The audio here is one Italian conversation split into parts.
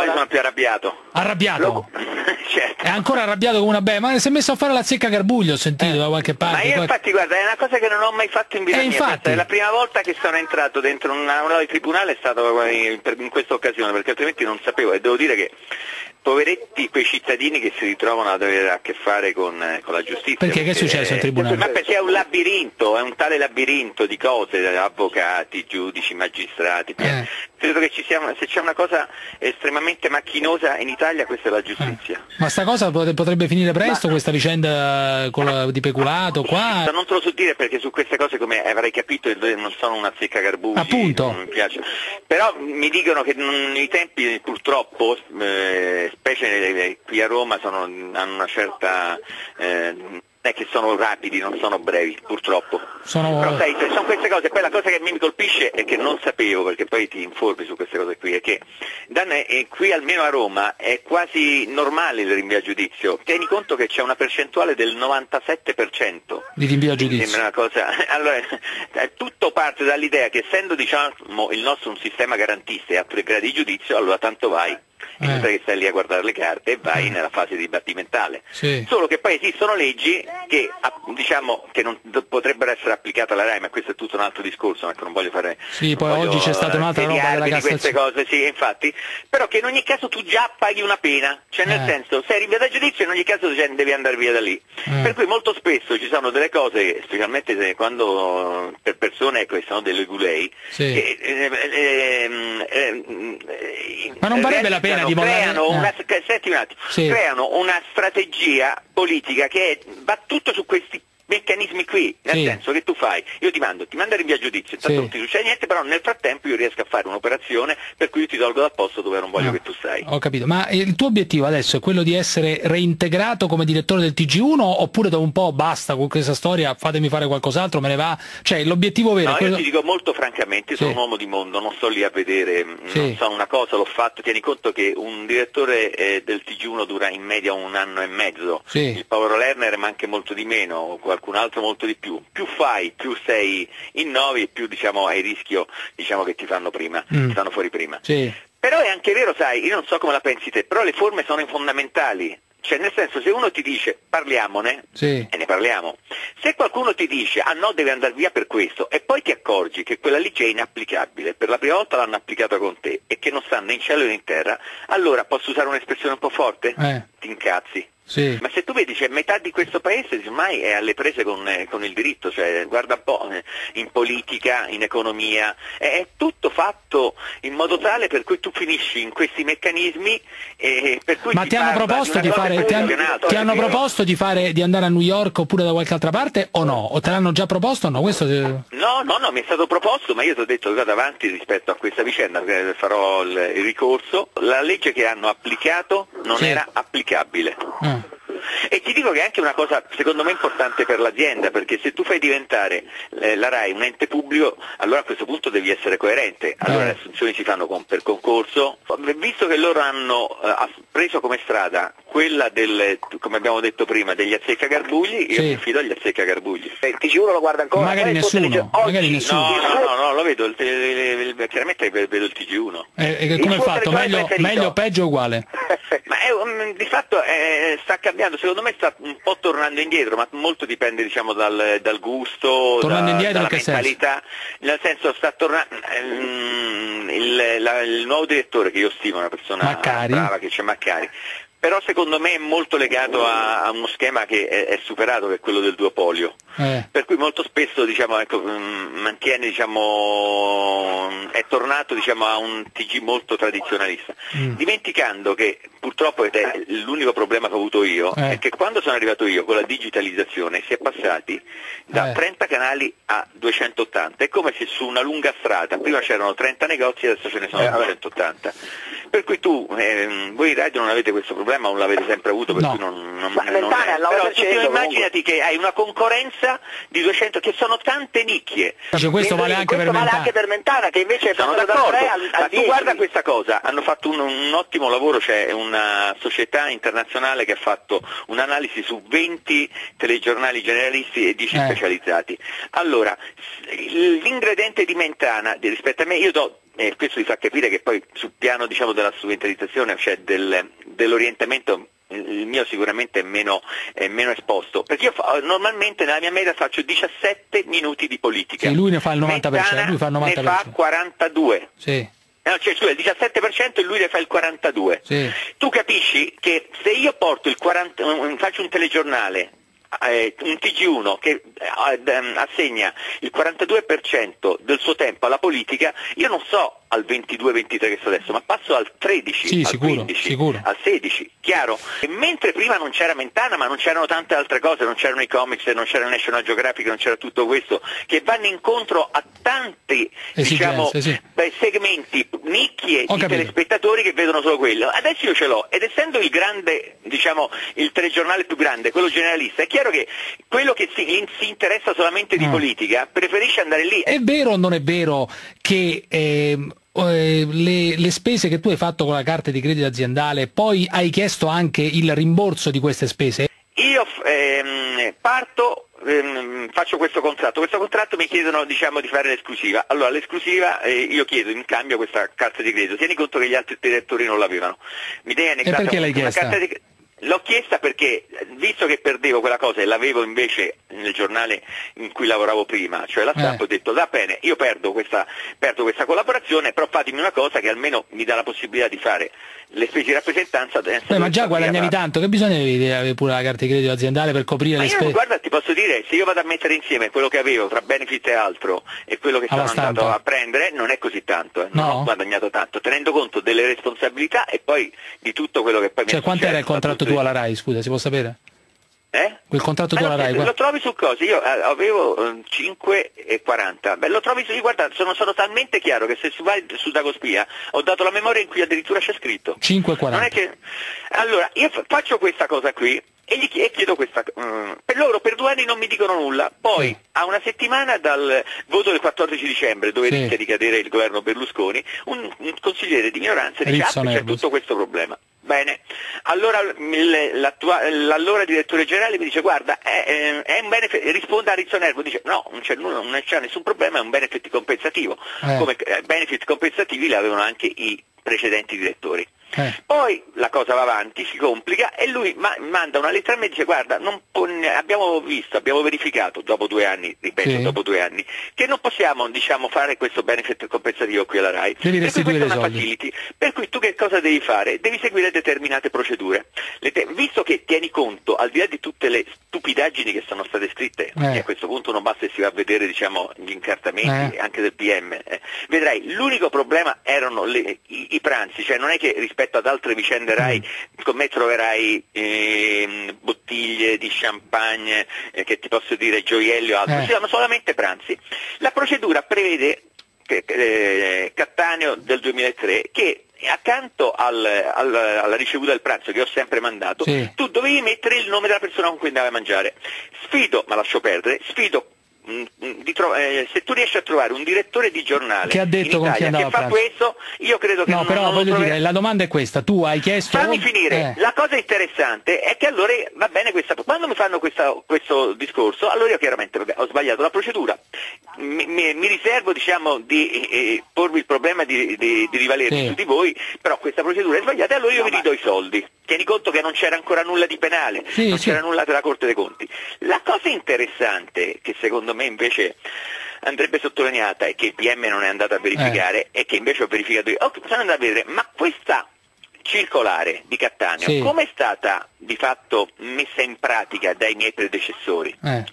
Poi sono più arrabbiato. Arrabbiato? Lo- certo. È ancora arrabbiato come una bea, ma si è messo a fare la zecca Garbuglio, ho sentito da qualche parte. Ma io qualche- infatti guarda, è una cosa che non ho mai fatto in vita Eh, mia, infatti. è la prima volta che sono entrato dentro una- un'aula di tribunale è stato in, questa occasione, perché altrimenti non sapevo e devo dire che poveretti quei cittadini che si ritrovano ad avere a che fare con, eh, con la giustizia. Perché? Che è successo in tribunale? Ma perché è un labirinto, è un tale labirinto di cose, avvocati, giudici, magistrati. Eh. Credo che ci sia, una- se c'è una cosa estremamente macchinosa in Italia questa è la giustizia. Ma sta cosa pot- potrebbe finire presto, questa vicenda con la- di peculato qua? Non te lo so dire perché su queste cose come avrai capito non sono una zecca garbugi, Appunto. non mi piace. Però mi dicono che mm, i tempi purtroppo, eh, specie eh, qui a Roma, sono- hanno una certa... eh, è che sono rapidi, non sono brevi, purtroppo. Sono- Però sai, se sono queste cose, poi la cosa che mi colpisce è che non sapevo, perché poi ti informi su queste cose qui, è che Dan, eh, qui almeno a Roma è quasi normale il rinvio a giudizio. Tieni conto che c'è una percentuale del 97%. Di rinvio a giudizio. Cosa. Allora, eh, tutto parte dall'idea che essendo diciamo, il nostro un sistema garantista e a tre gradi di giudizio, allora tanto vai. È Eh. inutile che stai lì a guardare le carte e vai nella fase dibattimentale. Sì. Solo che poi esistono leggi che, diciamo, che non potrebbero essere applicate alla RAI, ma questo è tutto un altro discorso, ecco, non voglio fare... Sì, poi oggi c'è stata eh, un'altra roba della di queste Cassazione. cose, sì, infatti, però che in ogni caso tu già paghi una pena, cioè nel Eh. senso, sei rinviato a giudizio in ogni caso cioè, devi andare via da lì. Eh. Per cui molto spesso ci sono delle cose, specialmente quando per persone ecco, che sono delle gulei, Sì. che eh, ehm, ehm, eh, Ma non varrebbe la pena di creano eh. una, senti un attimo, Sì. creano una strategia politica che è, va tutto su questi meccanismi qui, nel Sì. senso che tu fai, io ti mando, ti mando in via giudizio, intanto Sì. non ti succede niente, però nel frattempo io riesco a fare un'operazione per cui io ti tolgo dal posto dove non voglio No. che tu stai. Ho capito, ma il tuo obiettivo adesso è quello di essere reintegrato come direttore del TG1 oppure dopo un po' basta con questa storia, fatemi fare qualcos'altro, me ne va? Cioè l'obiettivo vero No, è quello... io ti dico molto francamente, sono Sì. un uomo di mondo, non sto lì a vedere, Sì. non so una cosa, l'ho fatto, tieni conto che un direttore eh, del TG1 dura in media un anno e mezzo, il Paolo Lerner ma anche molto di meno, qualcun altro molto di più. Più fai, più sei innovi, più diciamo, hai il rischio diciamo, che ti fanno prima, Mm. ti fanno fuori prima. Sì. Però è anche vero, sai, io non so come la pensi te, però le forme sono fondamentali. Cioè, nel senso, se uno ti dice parliamone, Sì. e ne parliamo. Se qualcuno ti dice ah no, deve andare via per questo, e poi ti accorgi che quella legge è inapplicabile, per la prima volta l'hanno applicata con te e che non sta né in cielo né in terra, allora posso usare un'espressione un po' forte? Eh. Ti incazzi. Sì. Ma se tu vedi, cioè, metà di questo paese ormai è alle prese con, eh, con il diritto, cioè, guarda un po', eh, in politica, in economia, è, è tutto fatto in modo tale per cui tu finisci in questi meccanismi e per cui Ma si ti hanno proposto di fare, ti hanno, ti è hanno proposto di fare di andare a New York oppure da qualche altra parte o no? O te l'hanno già proposto o no? Questo eh, No, no, no, mi è stato proposto, ma io ti ho detto vado avanti rispetto a questa vicenda, perché farò il, ricorso. La legge che hanno applicato non Sì. era applicabile. eh. E ti dico che è anche una cosa secondo me importante per l'azienda, perché se tu fai diventare eh, la RAI un ente pubblico, allora a questo punto devi essere coerente. Allora Eh. le assunzioni si fanno con- per concorso. Visto che loro hanno eh, preso come strada quella del, come abbiamo detto prima, degli azzeccagarbugli, io Sì. mi fido agli azzeccagarbugli. Eh, Il TG1 lo guarda ancora. Magari le nessuno, ge- magari oggi- nessuno. No, no, no, lo vedo, il- il- il- chiaramente vedo il TG1. Eh, e Il come è suo fatto? Meglio, meglio, peggio o uguale? Ma è di fatto eh, sta cambiando, secondo me sta un po' tornando indietro, ma molto dipende diciamo, dal, dal gusto, Tornando da- indietro dalla che senso? mentalità, nel senso sta tornando ehm, il, la- il nuovo direttore che io stimo, una persona Maccari. brava che c'è Maccari, però secondo me è molto legato a, a uno schema che è, è superato, che è quello del duopolio. Eh. Per cui molto spesso diciamo, ecco, mm, mantiene, diciamo, è tornato diciamo, a un TG molto tradizionalista, Mm. dimenticando che purtroppo ed è l'unico problema che ho avuto io, Eh. è che quando sono arrivato io con la digitalizzazione si è passati da Eh. 30 canali a 280, è come se su una lunga strada, prima c'erano 30 negozi e adesso ce ne sono Eh, vabbè. 280. Per cui tu, ehm, voi in radio non avete questo problema o l'avete sempre avuto, per No. cui non, non, Ma non è. al 9% Però comunque. immaginati che hai una concorrenza di 200, che sono tante nicchie. Cioè, questo vale anche questo per vale Mentana. anche per Mentana che invece è Sono d'accordo, 3 al, al ma tu 10. guarda questa cosa, hanno fatto un, un ottimo lavoro, c'è una società internazionale che ha fatto un'analisi su 20 telegiornali generalisti e 10 Eh. specializzati. Allora, l'ingrediente di Mentana rispetto a me, io do e questo vi fa capire che poi sul piano diciamo, della strumentalizzazione, cioè del, dell'orientamento il mio sicuramente è meno, è meno esposto, perché io fa, normalmente nella mia media faccio 17 minuti di politica. Sì, lui ne fa il 90%, Mentana lui fa il 90%. ne fa 42. Sì. No, cioè, scusa, il 17% e lui ne fa il 42%. Sì. Tu capisci che se io porto il 40, un- faccio un telegiornale, eh, un TG1 che eh, ehm, assegna il 42% del suo tempo alla politica, io non so al 22-23 che sto adesso, ma passo al 13, Sì, al sicuro, 15, sicuro. al 16, chiaro? E mentre prima non c'era Mentana, ma non c'erano tante altre cose, non c'erano i comics, non c'era National Geographic, non c'era tutto questo, che vanno incontro a tanti diciamo, sì. beh, segmenti, nicchie Ho di capito. telespettatori che vedono solo quello. Adesso io ce l'ho ed essendo il grande, diciamo, il telegiornale più grande, quello generalista, è chiaro che quello che si, si interessa solamente di Ah. politica preferisce andare lì. È vero o non è vero che ehm, eh, le, le spese che tu hai fatto con la carta di credito aziendale, poi hai chiesto anche il rimborso di queste spese? Io ehm, parto, ehm, faccio questo contratto, questo contratto mi chiedono diciamo, di fare l'esclusiva, allora l'esclusiva eh, io chiedo in cambio questa carta di credito, tieni conto che gli altri direttori non l'avevano. Mi devi annettere perché l'hai chiesta? carta di- L'ho chiesta perché, visto che perdevo quella cosa e l'avevo invece nel giornale in cui lavoravo prima, cioè la stampa, Eh. ho detto va bene, io perdo questa, perdo questa collaborazione, però fatemi una cosa che almeno mi dà la possibilità di fare le spese di rappresentanza. Beh, ma già guadagnavi tanto, che bisogno avevi di avere pure la carta di credito aziendale per coprire ma le spese? guarda, ti posso dire, se io vado a mettere insieme quello che avevo tra benefit e altro e quello che Alla sono andato stampa. a prendere, non è così tanto, eh. non No? ho guadagnato tanto, tenendo conto delle responsabilità e poi di tutto quello che poi mi Cioè, è quanto era il successo contratto di- alla RAI, scusa, si può sapere? Eh? Quel contratto lo, alla RAI? lo qua- trovi su cose, io eh, avevo eh, 5 e 40, Beh, lo trovi su, guarda, sono, sono talmente chiaro che se vai su Dagospia ho dato la memoria in cui addirittura c'è scritto. 5,40. Non è che... Allora, io fa- faccio questa cosa qui e gli chie- e chiedo questa... mm, per loro per due anni non mi dicono nulla, poi Sì. a una settimana dal voto del 14 dicembre dove Sì. rischia di cadere il governo Berlusconi, un, un consigliere di minoranza dice Rizzo ah, c'è Nervus." tutto questo problema. Bene, allora l'allora direttore generale mi dice guarda, è, è- è un benefit, risponde a Rizzo Nervo, dice no, non c'è, nulla, non c'è nessun problema, è un benefit compensativo, Eh. come eh, benefit compensativi li avevano anche i precedenti direttori. Eh. Poi la cosa va avanti, si complica e lui ma- manda una lettera a me e dice guarda, non po- abbiamo visto, abbiamo verificato dopo due anni, ripeto, Sì. dopo due anni, che non possiamo diciamo, fare questo benefit compensativo qui alla RAI. Devi Per cui facility. Per cui tu che cosa devi fare? Devi seguire determinate procedure. Te- visto che tieni conto, al di là di tutte le stupidaggini che sono state scritte, Eh. a questo punto non basta se si va a vedere diciamo, gli incartamenti Eh. anche del PM, eh, vedrai l'unico problema erano le- i, i pranzi, cioè non è che rispetto ad altre vicende RAI con me troverai ehm, bottiglie di champagne, eh, che ti posso dire gioielli o altro, Eh. si danno solamente pranzi. La procedura prevede eh, Cattaneo del 2003 che accanto al- al- alla ricevuta del pranzo che ho sempre mandato Sì. tu dovevi mettere il nome della persona con cui andavi a mangiare sfido, ma lascio perdere sfido tro- eh, se tu riesci a trovare un direttore di giornale Che ha detto in con chi Italia che fa questo io credo che No, non, però non voglio troverai- dire, la domanda è questa, tu hai chiesto... Fammi finire, Eh. la cosa interessante è che allora va bene questa, quando mi fanno questa- questo discorso, allora io chiaramente ho sbagliato la procedura, mi, mi- mi riservo diciamo, di eh, porvi il problema di, di, di rivalermi Sì. su di voi, però questa procedura è sbagliata e allora io vi ridò i soldi. Tieni conto che non c'era ancora nulla di penale, Sì, non sì. c'era nulla della Corte dei Conti. La cosa interessante, che secondo me invece andrebbe sottolineata e che il PM non è andato a verificare Eh. e che invece ho verificato io, oh, sono andato a vedere, ma questa circolare di Cattaneo Sì. come è stata di fatto messa in pratica dai miei predecessori? Eh.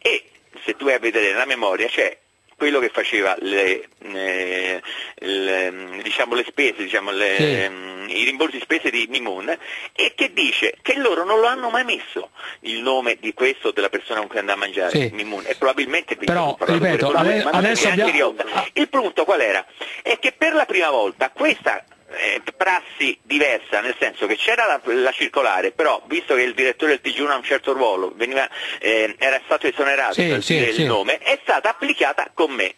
E se tu vai a vedere nella memoria c'è quello che faceva le, eh, le, diciamo, le spese, diciamo, le, Sì. ehm, i rimborsi spese di Mimun e che dice che loro non lo hanno mai messo il nome di questo della persona con cui andava a mangiare Sì. Mimun e probabilmente Però, ripeto, pure adesso abbiamo- il punto qual era? È che per la prima volta questa eh, prassi diversa, nel senso che c'era la, la circolare, però visto che il direttore del TG1 ha un certo ruolo, veniva, eh, era stato esonerato Sì, per sì, dire sì. il nome, è stata applicata con me.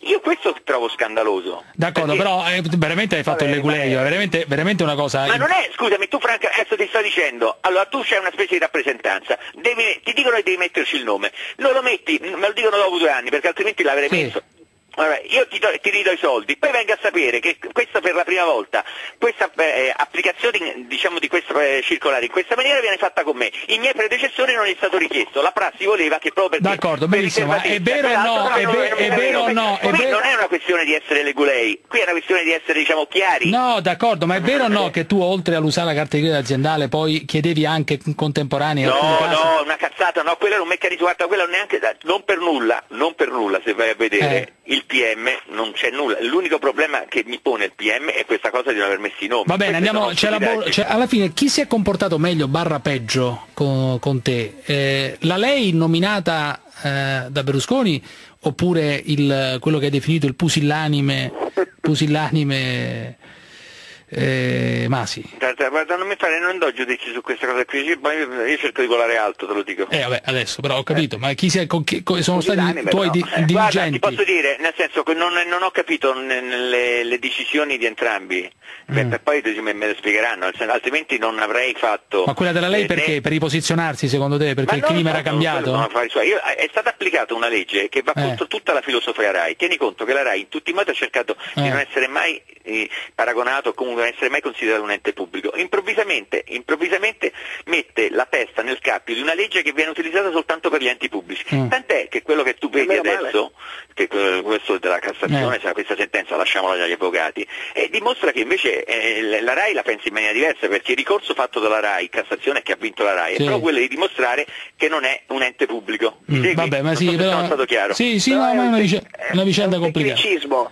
Io questo trovo scandaloso. D'accordo, perché- però eh, veramente hai fatto Vabbè, il leguleio, è veramente, veramente una cosa... Ma non è, scusami, tu Franco adesso ti sto dicendo, allora tu c'hai una specie di rappresentanza, devi- ti dicono che devi metterci il nome, non lo metti, me lo dicono dopo due anni, perché altrimenti l'avrei messo. Allora, io ti, do, ti, ridò i soldi, poi venga a sapere che questa per la prima volta, questa eh, applicazione diciamo, di questa eh, circolare in questa maniera viene fatta con me. I miei predecessori non è stato richiesto, la prassi voleva che proprio perché D'accordo, benissimo, è vero o no? È, ve è vero o no? È vero... non è una questione di essere legulei, qui è una questione di essere diciamo chiari. No, d'accordo, ma è vero o no che tu oltre all'usare la carta di credito aziendale poi chiedevi anche contemporanea No, no, una cazzata, no, quello era un meccanismo, guarda, quello neanche non per nulla, non per nulla se vai a vedere. Eh il PM non c'è nulla, l'unico problema che mi pone il PM è questa cosa di non aver messo i nomi. Va bene, andiamo, cioè, alla fine chi si è comportato meglio barra peggio con, con te? Eh, la lei nominata eh, da Berlusconi oppure il, quello che hai definito il pusillanime, pusillanime eh, Masi. Guarda, guarda, non mi fare, non do giudizi su queste cose qui, io cerco di volare alto, te lo dico. Eh vabbè, adesso, però ho capito, eh. ma chi sei, con chi, sono stati i tuoi di, eh, dirigenti? Guarda, ti posso dire, nel senso che non, non ho capito le, le, decisioni di entrambi, mm. per, poi me, me le spiegheranno, altrimenti non avrei fatto... Ma quella della lei eh, perché? Ne... Per riposizionarsi secondo te? Perché il clima era cambiato? Io, è stata applicata una legge che va eh. contro tutta la filosofia RAI, tieni conto che la RAI in tutti i modi ha cercato di non essere mai eh, paragonato comunque non essere mai considerato un ente pubblico. Improvvisamente, improvvisamente, mette la testa nel cappio di una legge che viene utilizzata soltanto per gli enti pubblici. Mm. Tant'è che quello che tu vedi adesso, che questo della Cassazione, eh. questa sentenza lasciamola agli avvocati, eh, dimostra che invece eh, la RAI la pensa in maniera diversa, perché il ricorso fatto dalla RAI, Cassazione che ha vinto la RAI, sì. è proprio quello di dimostrare che non è un ente pubblico. Mm. Vabbè, ma sì, però... sono stato chiaro. Sì, sì, no, è una, una vicenda complicata.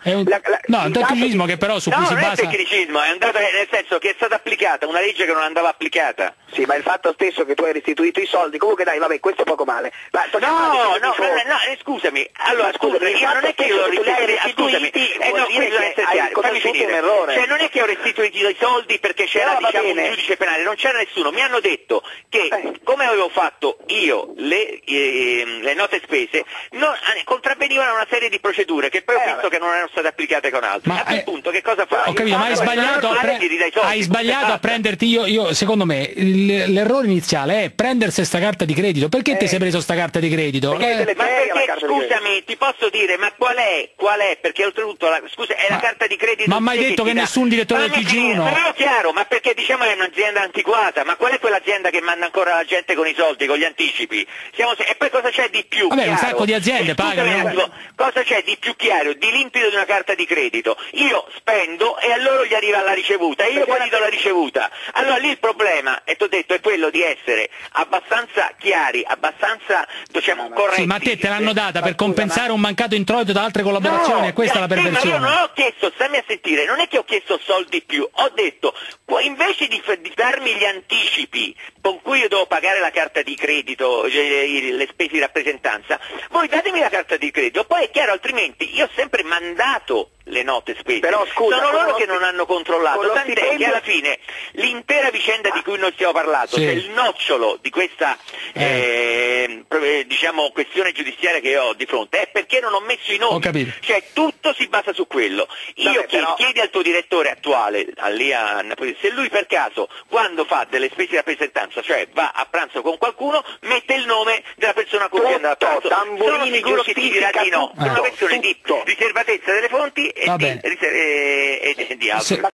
È un... La, la, no, un tecnicismo che però su no, cui si basa... No, non è tecnicismo, è andato nel senso che è stata applicata una legge che non andava applicata. Sì, ma il fatto stesso che tu hai restituito i soldi, comunque dai, vabbè, questo è poco male. Ma, no, no, no, no, eh, scusami, allora ma scusami, io non è che io ho restituito, scusami, eh no, questo essere chiaro, fammi finire. Cioè non è che ho restituito i soldi perché c'era no, diciamo, un giudice penale, non c'era nessuno, mi hanno detto che eh. come avevo fatto io le, eh, le note spese, non, contravvenivano una serie di procedure che poi ho visto che non erano state applicate con altri. Ma a quel punto che cosa fa? Ho capito, ma hai sbagliato, a, pre hai sbagliato a prenderti io, io secondo me l'errore iniziale è prendersi questa carta di credito. Perché eh. ti sei preso questa carta di credito? Perché, eh. ma perché, scusami, ti posso dire, ma qual è? Qual è? Perché oltretutto la, scusa, è ma, la carta di credito. Ma mai detto che nessun direttore del TG1? No, chiaro, ma perché diciamo che è un'azienda antiquata, ma qual è quell'azienda che manda ancora la gente con i soldi, con gli anticipi? Siamo, e poi cosa c'è di più? Vabbè, chiaro? un sacco di aziende pagano. Cosa c'è di più chiaro, di limpido di una carta di credito? Io spendo e a loro gli arriva la ricevuta, io poi gli do la ricevuta. Allora lì il problema, e ti ho detto, è quello di essere abbastanza chiari, abbastanza diciamo, corretti. Sì, ma a te te l'hanno data per compensare un mancato introito da altre collaborazioni, no, è questa la perversione. Sì, ma io non ho chiesto, stammi a sentire, non è che ho chiesto soldi più, ho detto, invece di, di darmi gli anticipi con cui io devo pagare la carta di credito, cioè, le spese di rappresentanza, voi datemi la carta di credito, poi è chiaro, altrimenti io ho sempre mandato le note spese. Però, scusa, Sono loro che non hanno controllato, tant'è stipendio... che alla fine l'intera vicenda di cui noi stiamo parlando, sì. cioè il nocciolo di questa eh. Eh, diciamo, questione giudiziaria che ho di fronte è perché non ho messo i nomi, cioè tutto si basa su quello. Io Vabbè, chiedi, però... chiedi, al tuo direttore attuale, a se lui per caso quando fa delle spese di rappresentanza, cioè va a pranzo con qualcuno, mette il nome della persona con cui andrà a pranzo. Sono sicuro che ti dirà di no, è una questione di riservatezza delle fonti e di, e, e, e di altro.